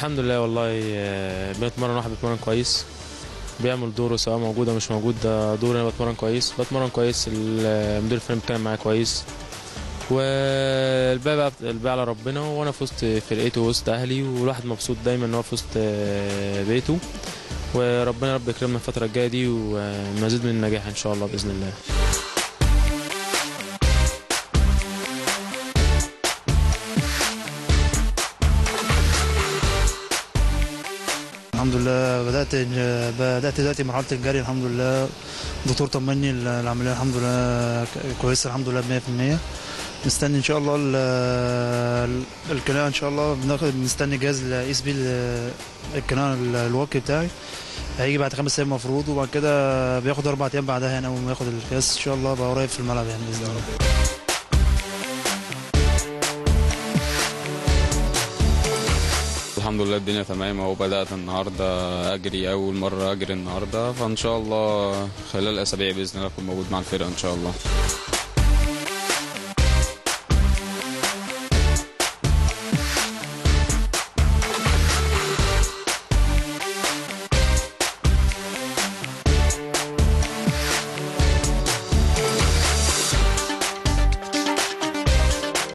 الحمد لله والله آه، بنتمرن واحد بيتمرن كويس بيعمل دوره سواء موجود أو مش موجود ده دور أنا بتمرن كويس بتمرن كويس المدير الفني بيتكلم معايا كويس والباقي بقى الباقي على ربنا وأنا في وسط فرقتي ووسط أهلي والواحد مبسوط دايما إن هو في وسط آه، بيته وربنا يا رب يكرمنا الفترة الجاية دي ومزيد من النجاح إن شاء الله بإذن الله. الحمد لله. بدأت بدأت دلوقتي مرحلة الجري الحمد لله. الدكتور طمني العملية الحمد لله. كويسه الحمد لله 100% مستني إن شاء الله ال- القناع إن شاء الله. بناخد مستني جهاز اللي اقيس بيه ال- القناع ال- الواقي بتاعي. هيجي بعد خمس أيام المفروض وبعد كده بياخد أربع أيام بعدها يعني أول ما ياخد القياس إن شاء الله. بقى قريب في الملعب يعني بإذن الله. الحمد لله الدنيا تمام اهو بدأت النهارده أجري أول مرة أجري النهارده فإن شاء الله خلال اسابيع بإذن الله أكون موجود مع الفرقة إن شاء الله.